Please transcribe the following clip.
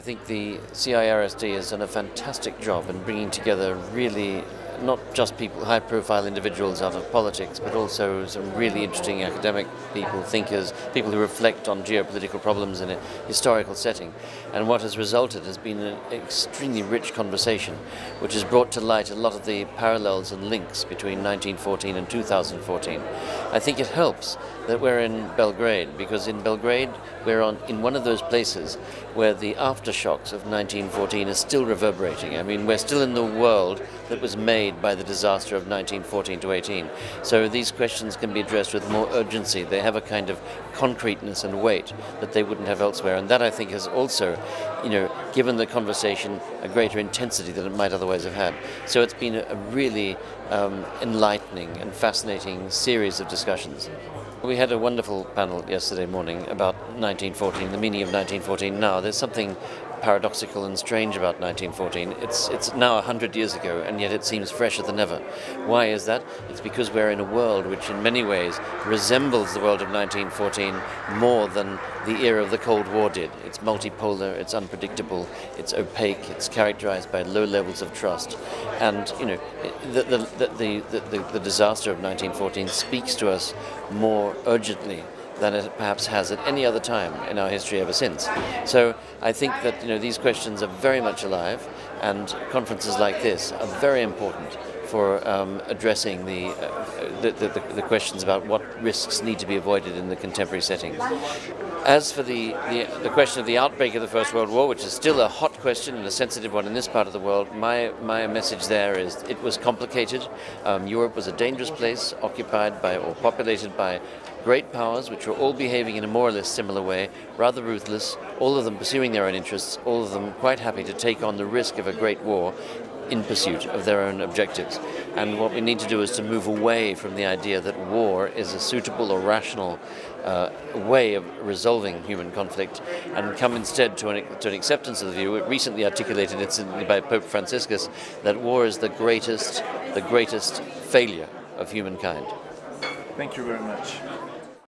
think the CIRSD has done a fantastic job in bringing together really not just people, high profile individuals out of politics, but also some really interesting academic people, thinkers, people who reflect on geopolitical problems in a historical setting. And what has resulted has been an extremely rich conversation, which has brought to light a lot of the parallels and links between 1914 and 2014. I think it helps that we're in Belgrade, because in Belgrade we're on, in one of those places where the aftershocks of 1914 are still reverberating. I mean, we're still in the world that was made by the disaster of 1914 to 18. So these questions can be addressed with more urgency. They have a kind of concreteness and weight that they wouldn't have elsewhere. And that, I think, has also, you know, given the conversation a greater intensity than it might otherwise have had. So it's been a really um, enlightening and fascinating series of discussions. We had a wonderful panel yesterday morning about 1914, the meaning of 1914 now. There's something paradoxical and strange about 1914. It's, it's now 100 years ago, and yet it seems fresher than ever. Why is that? It's because we're in a world which, in many ways, resembles the world of 1914 more than the era of the Cold War did. It's multipolar, it's unpredictable, it's opaque, it's characterized by low levels of trust. And, you know, the, the, the, the, the disaster of 1914 speaks to us more urgently than it perhaps has at any other time in our history ever since. So I think that you know these questions are very much alive, and conferences like this are very important for um, addressing the, uh, the, the, the, questions about what risks need to be avoided in the contemporary setting. As for the, the, the, question of the outbreak of the First World War, which is still a hot question and a sensitive one in this part of the world, my, my message there is it was complicated. Um, Europe was a dangerous place, occupied by or populated by great powers which were all behaving in a more or less similar way, rather ruthless, all of them pursuing their own interests, all of them quite happy to take on the risk of a great war in pursuit of their own objectives. And what we need to do is to move away from the idea that war is a suitable or rational uh, way of resolving human conflict and come instead to an, to an acceptance of the view, recently articulated incidentally by Pope Franciscus, that war is the greatest, the greatest failure of humankind. Thank you very much.